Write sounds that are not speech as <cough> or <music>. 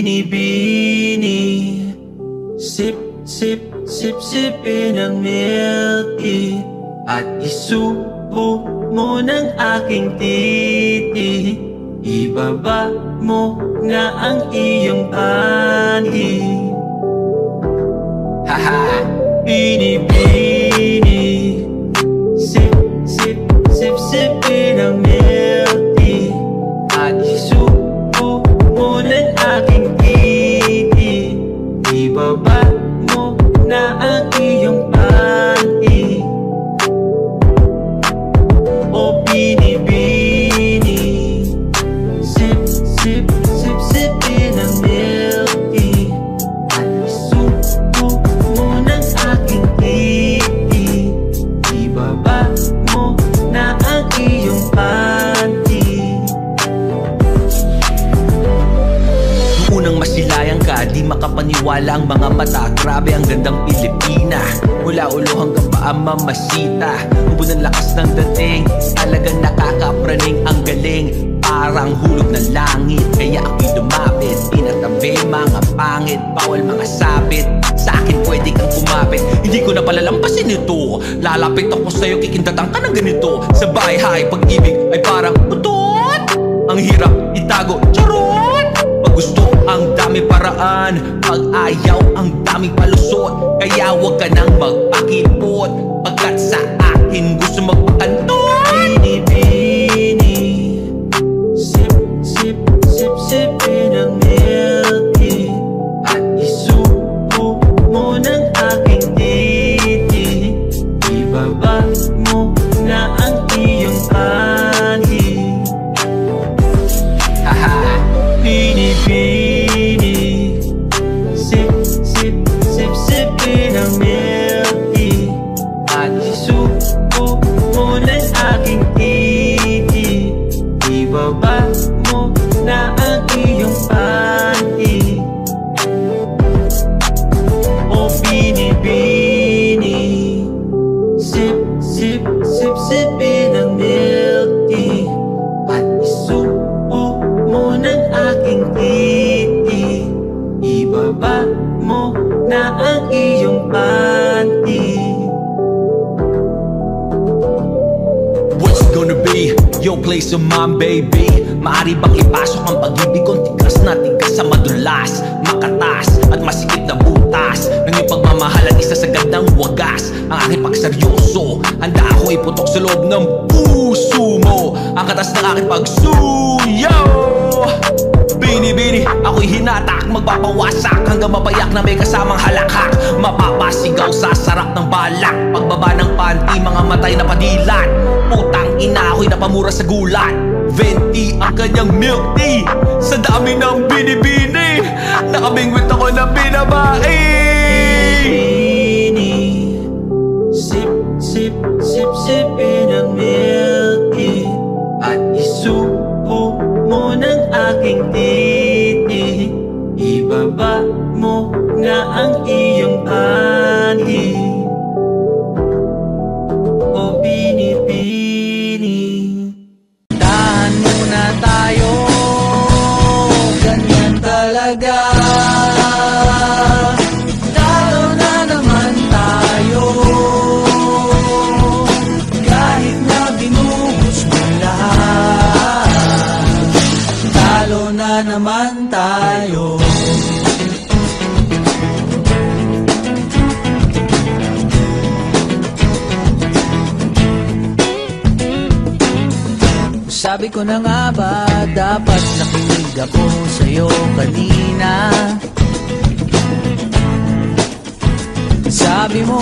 Binibini Sip, sip, sip, sipin ang milk tea At isubo mo ng aking titi Ibaba mo nga ang iyong panty <laughs> Haha! Binibini makapaniwala ang mga mata. Grabe ang gandang Pilipina. Mula ulo hanggang paa mamasita. Ubo ng lakas ng dating. Talagang nakakapraning ang galing. Parang hulog ng langit. Kaya ako'y lumapit. Pinatabi mga pangit. Bawal mga sabit. Sa akin pwede kang kumapit. Hindi ko na palalampasin ito. Lalapit ako sa'yo Kikindatan ka ng ganito. Sa bahay pag-ibig ay parang Utot! Ang hirap itago. Charot! Dami paraan Pag ayaw ang daming palusot. Kaya wag ka nang magpakipot. Pagkat sa mo na ang iyong panty O binibini. Sip, sip, sip, sipin ang milk tea At isubo mo ng aking titi Ibaba mo na ang iyong panty your place of mine, baby? Maari bang ipasok ang pag-ibig kong tigas na tigas sa madulas Makatas at masikip na butas. Nang iyong pagmamahalan isa sa gandang wagas. Ang aking pagseryoso Handa ako iputok sa loob ng puso mo. Ang katas ng aking pagsuyo. Bini-bini, ako'y hinatak Magpapawasak. Hanggang mapayak na may kasamang halakhak. Mapapasigaw sa sarap ng balak. Pagbaba ng panty, mga matay na padilat ako'y napamura sa gulat. Venti ang kanyang milk tea. Sa dami ng binibini Nakabingwit ako ng binabae. Bini Sip, sip, sip, sipin ang milk tea. At isubo mo ng aking titi. Ibaba mo nga ang iyong panty talaga Sabi ko na nga ba Dapat nakinig ako sa'yo kanina? Sabi mo